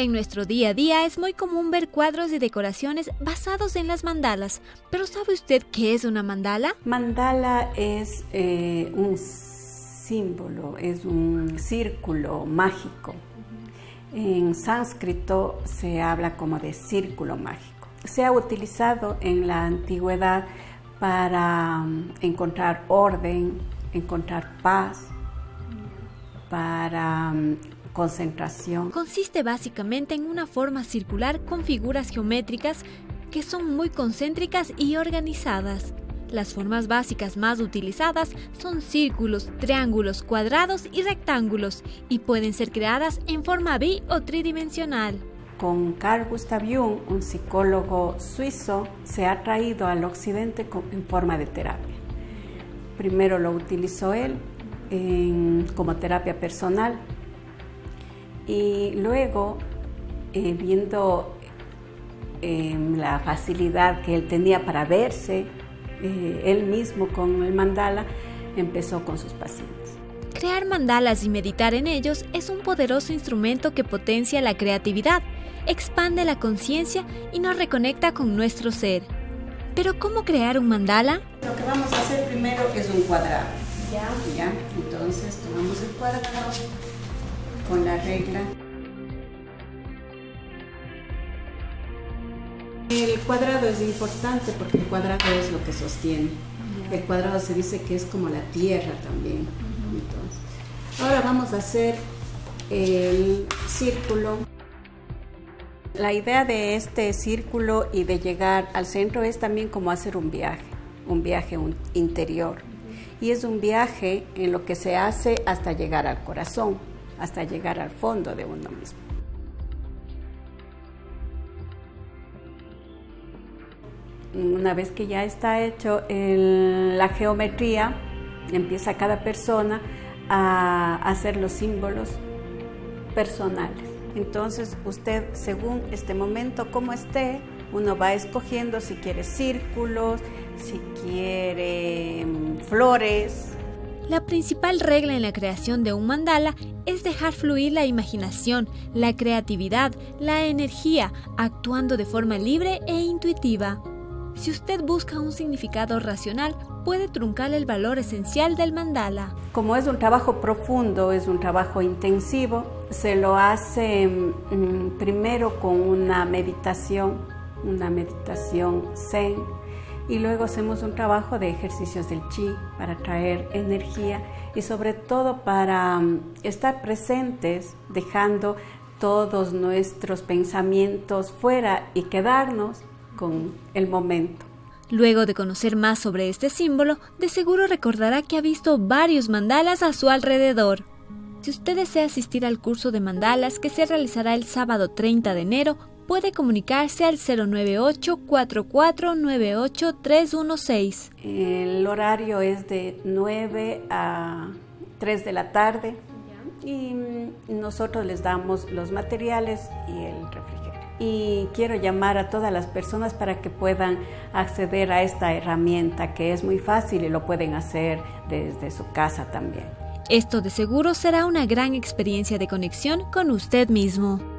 En nuestro día a día es muy común ver cuadros y decoraciones basados en las mandalas, pero ¿sabe usted qué es una mandala? Mandala es eh, un símbolo, es un círculo mágico. En sánscrito se habla como de círculo mágico. Se ha utilizado en la antigüedad para mm, encontrar orden, encontrar paz, para mm, concentración. Consiste básicamente en una forma circular con figuras geométricas que son muy concéntricas y organizadas. Las formas básicas más utilizadas son círculos, triángulos, cuadrados y rectángulos y pueden ser creadas en forma bi o tridimensional. Con Carl Gustav Jung, un psicólogo suizo, se ha traído al occidente en forma de terapia. Primero lo utilizó él como terapia personal y luego, eh, viendo em, la facilidad que él tenía para verse, eh, él mismo con el mandala, empezó con sus pacientes. Crear mandalas y meditar en ellos es un poderoso instrumento que potencia la creatividad, expande la conciencia y nos reconecta con nuestro ser. Pero ¿cómo crear un mandala? Lo que vamos a hacer primero es un cuadrado. Ya, ya. Entonces tomamos el cuadrado con la regla. El cuadrado es importante porque el cuadrado es lo que sostiene. El cuadrado se dice que es como la tierra también. ahora vamos a hacer el círculo. La idea de este círculo y de llegar al centro es también como hacer un viaje, un viaje interior. Y es un viaje en lo que se hace hasta llegar al corazón hasta llegar al fondo de uno mismo. Una vez que ya está hecho la geometría, empieza cada persona a hacer los símbolos personales. Entonces usted, según este momento, como esté, uno va escogiendo si quiere círculos, si quiere flores, la principal regla en la creación de un mandala es dejar fluir la imaginación, la creatividad, la energía, actuando de forma libre e intuitiva. Si usted busca un significado racional, puede truncar el valor esencial del mandala. Como es un trabajo profundo, es un trabajo intensivo, se lo hace mm, primero con una meditación, una meditación zen y luego hacemos un trabajo de ejercicios del chi para traer energía y sobre todo para mm, estar presentes dejando todos nuestros pensamientos fuera y quedarnos con el momento. Luego de conocer más sobre este símbolo, de seguro recordará que ha visto varios mandalas a su alrededor. Si usted desea asistir al curso de mandalas que se realizará el sábado 30 de enero, puede comunicarse al 098-4498-316. El horario es de 9 a 3 de la tarde y nosotros les damos los materiales y el refrigerio. Y quiero llamar a todas las personas para que puedan acceder a esta herramienta que es muy fácil y lo pueden hacer desde su casa también. Esto de seguro será una gran experiencia de conexión con usted mismo.